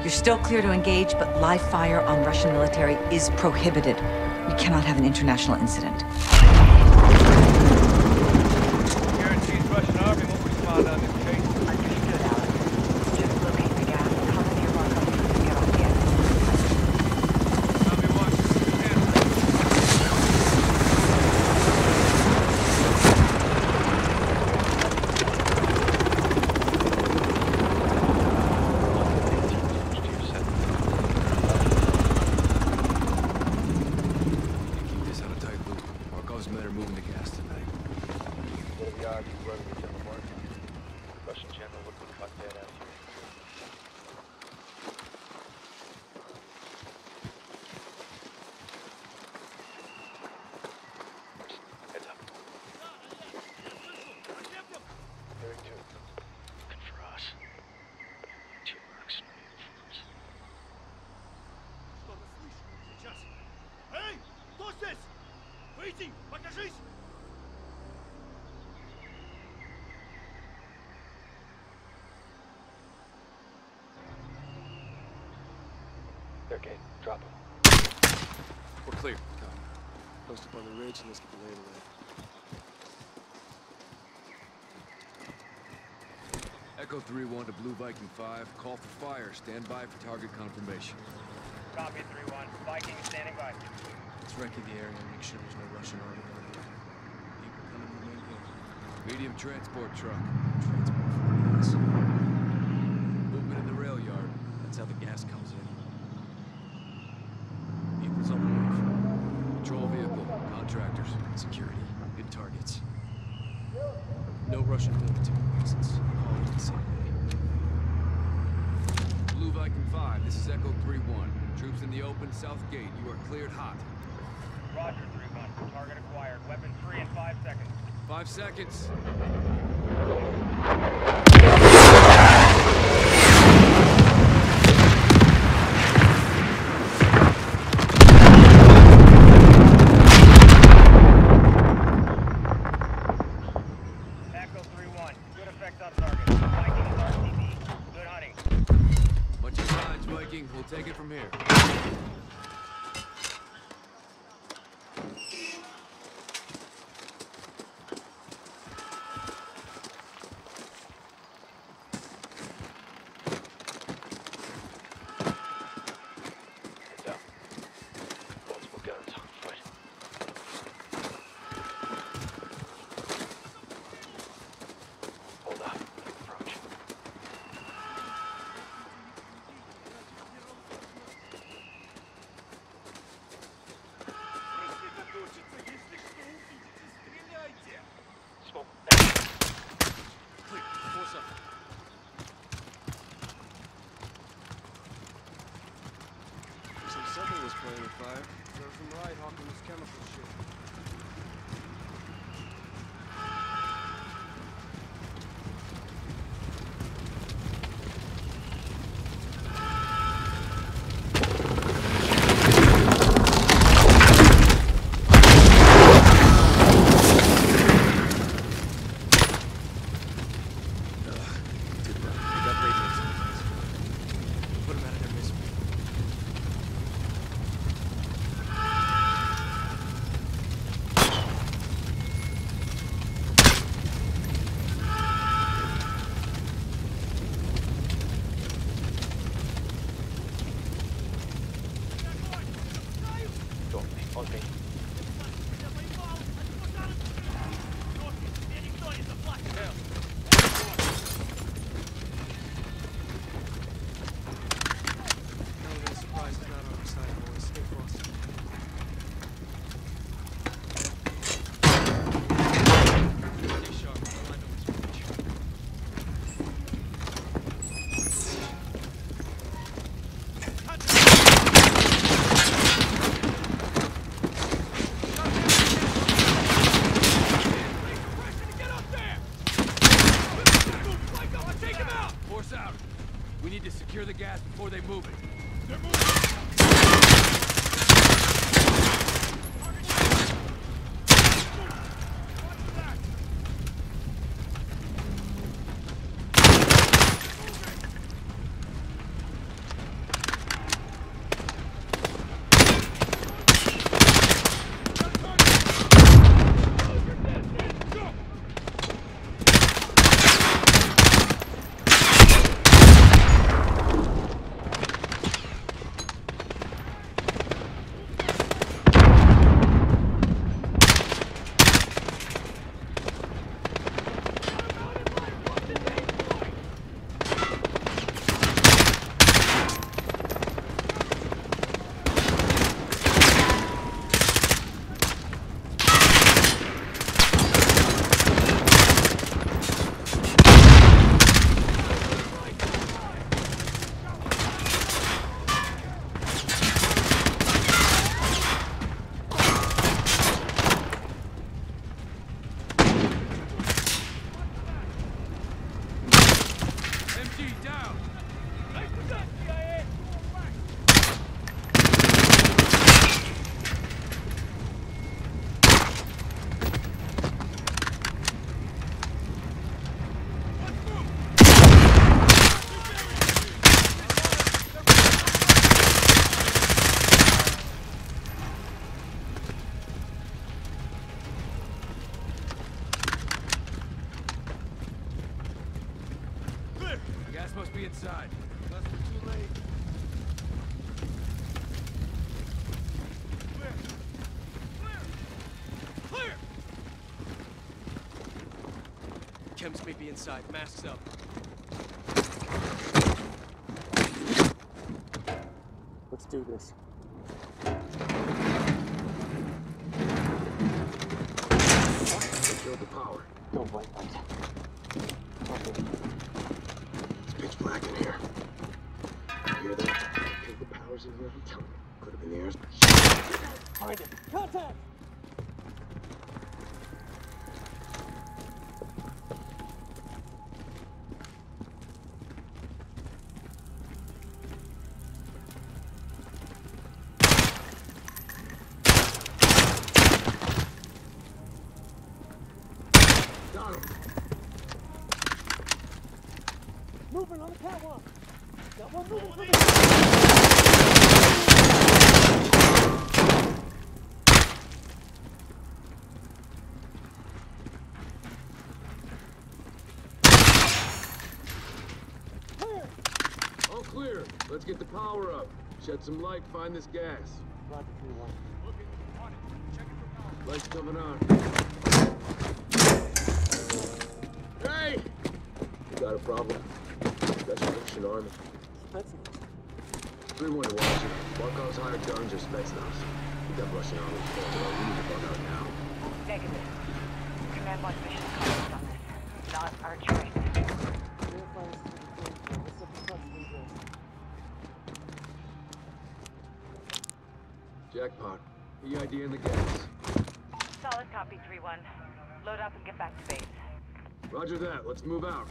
You're still clear to engage, but live fire on Russian military is prohibited. We cannot have an international incident. They're. Drop them. We're clear. Post up on the ridge and let's get the lay of the land. Echo 3-1 to Blue Viking 5. Call for fire. Stand by for target confirmation. Copy 3-1. Viking standing by. Let's recce the area and make sure there's no Russian army down here. People coming to the main gate. Medium transport truck. Transport for the gas. Movement in the rail yard. That's how the gas comes in. People's on the move. Patrol vehicle. Contractors. Security. Good targets. No Russian military presence. All in the same day. Blue Viking 5, this is Echo 3-1. Troops in the gate. You are cleared hot. Roger 3-1. Target acquired. Weapon free in 5 seconds. Five seconds. Playing with fire. Serves them right, hawking this chemical shit. Chems may be inside. Masks up. Let's do this. Kill the power. Go, white light. Okay. It's pitch black in here. You hear that? Think the power's in here? I'm telling you. Could have been the airs. Find it. Contact! All clear. Let's get the power up. Shed some light, find this gas. Light's coming on. Hey! You got a problem? Special Russian Army. Expensive. 3-1 to Washington. Barkov's hired guns or Spetsnaz. We got Russian Army formula. We need to bug out now. Negative. Command wants mission contact on this. Not our choice. Verify this is the thing. The front, 3-1? Jackpot. EID in the gas. Solid copy, 3-1. Load up and get back to base. Roger that. Let's move out.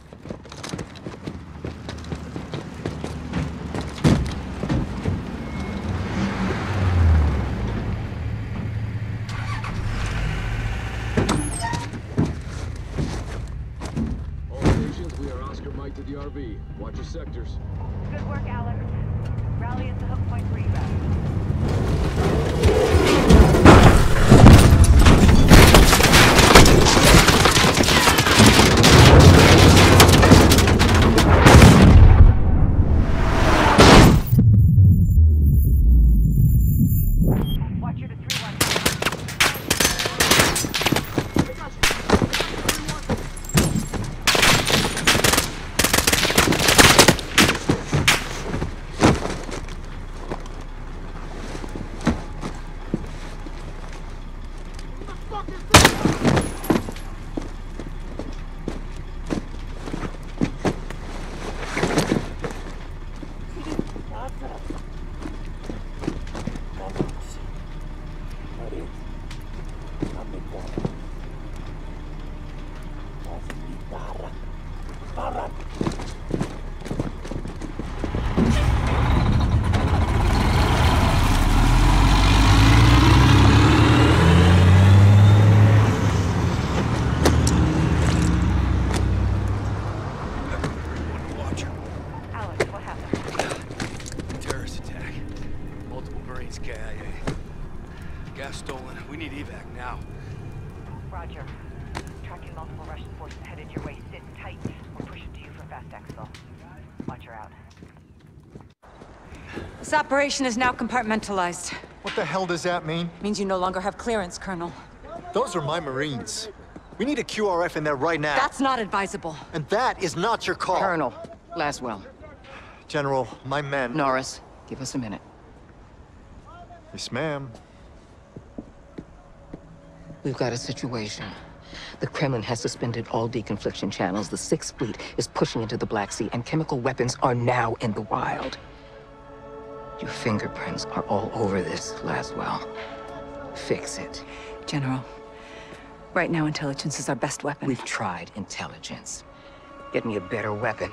All stations, we are Oscar Mike to the RV. Watch your sectors. Good work, Alex. Rally at the hook point for evac. This operation is now compartmentalized. What the hell does that mean? Means you no longer have clearance, Colonel. Those are my Marines. We need a QRF in there right now. That's not advisable. And that is not your call. Colonel, Laswell, General, my men... Norris, give us a minute. Yes, ma'am. We've got a situation. The Kremlin has suspended all deconfliction channels. The Sixth Fleet is pushing into the Black Sea, and chemical weapons are now in the wild. Your fingerprints are all over this, Laswell. Fix it. General, right now intelligence is our best weapon. We've tried intelligence. Get me a better weapon.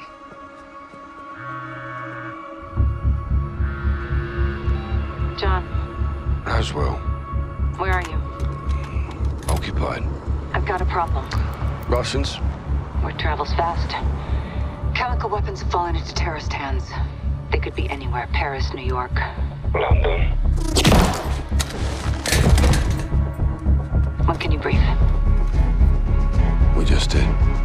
John, Laswell, where are you? occupied. I've got a problem. Russians? Word travels fast. Chemical weapons have fallen into terrorist hands. They could be anywhere. Paris, New York. London. When can you brief? We just did.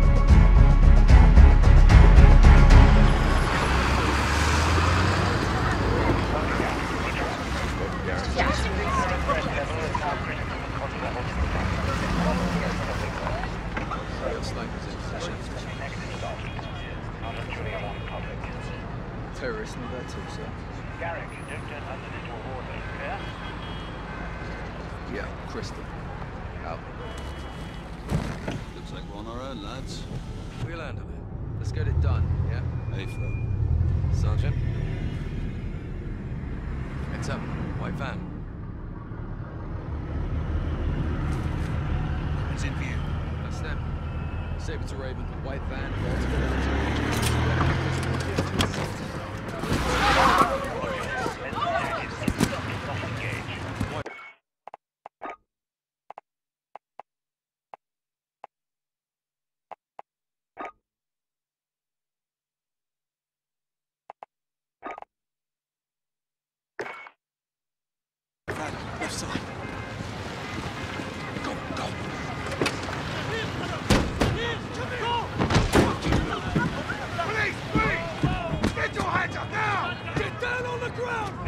Terrorists know that too, sir. Garrick, don't turn London into a war zone, clear? Yeah, Crystal. Out. Looks like we're on our own, lads. We'll handle it. Let's get it done, yeah? Hey, Flo. Sergeant? Heads up. White van. It's in view. That's them. Saber to Raven. White van. Van, left side. Go, go. Police, police! Get your hands up now! Get down on the ground!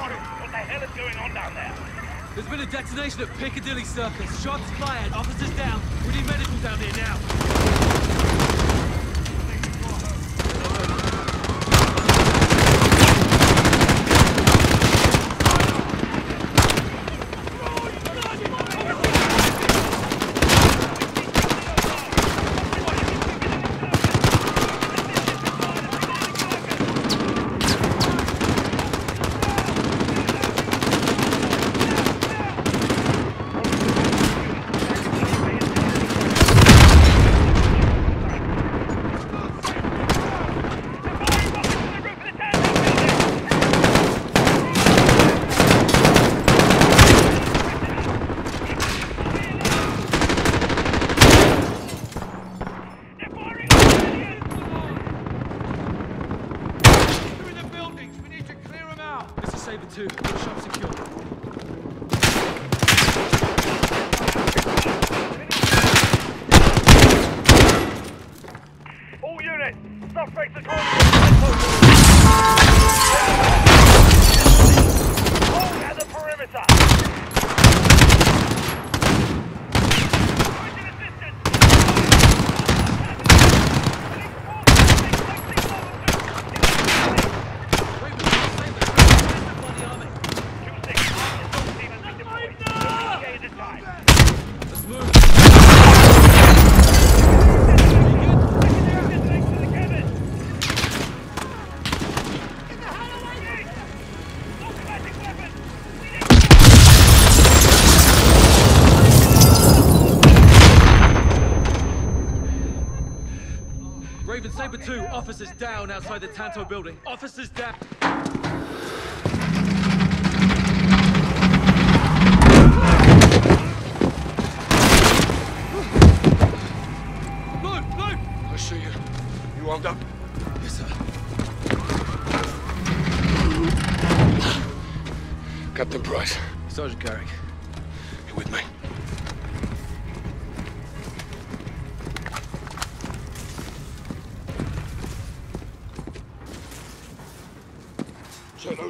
What the hell is going on down there? There's been a detonation at Piccadilly Circus. Shots fired. Officers down. We need medical down here now. They're in the buildings! We need to clear them out! This is Saber 2. Shop secure. All units, suspects are calling Hold at the perimeter! Let's move. Raven Saber 2, officers down outside the Tanto building. Officers down. Move, move! I see you. You wound up? Yes, sir. Captain Price, Sergeant Garrick.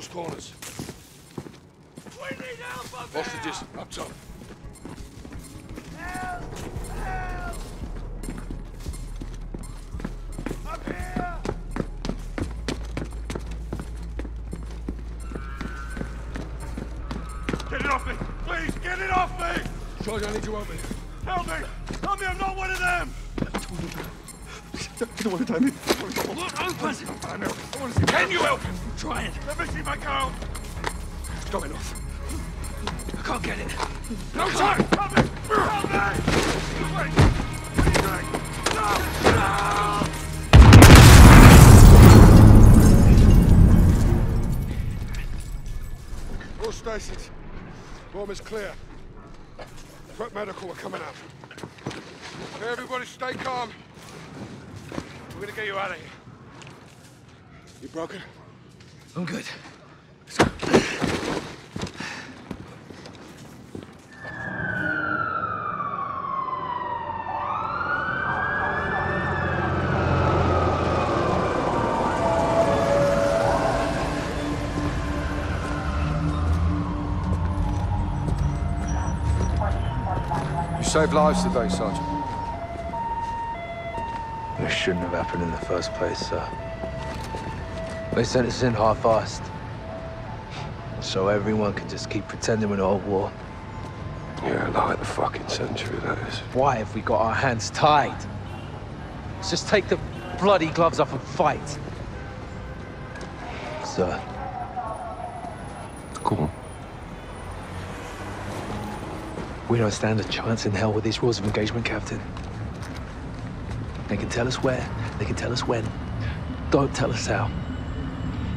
Those corners. We need help up Hostages, up top. Help! Help! Up here! Get it off me! Please, get it off me! Charge, I need you over here. Help me! Help me, I'm not one of them! You don't want to die me. Look, open! I know. I want to see. Can you help him? I'm trying. Let me see my girl! It's going off. I can't get it. No time! Help me! Help me! Wait! What are you doing? No! No! All stations. Bomb is clear. Threat medical are coming up. Everybody stay calm. We're gonna get you out of here. You broken? I'm good. You saved lives today, Sergeant. This shouldn't have happened in the first place, sir. They sent us in half-assed. So everyone could just keep pretending we're not at war. Yeah, like the fucking century, that is. Why have we got our hands tied? Let's just take the bloody gloves off and fight. Sir. Go on. We don't stand a chance in hell with these rules of engagement, Captain. They can tell us where, they can tell us when. Don't tell us how.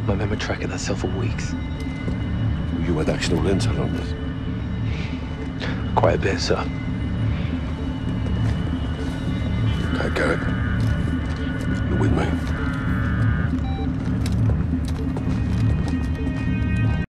My men were tracking that cell for weeks. You had actual intel on this? Quite a bit, sir. Okay, Garrick. you're with me?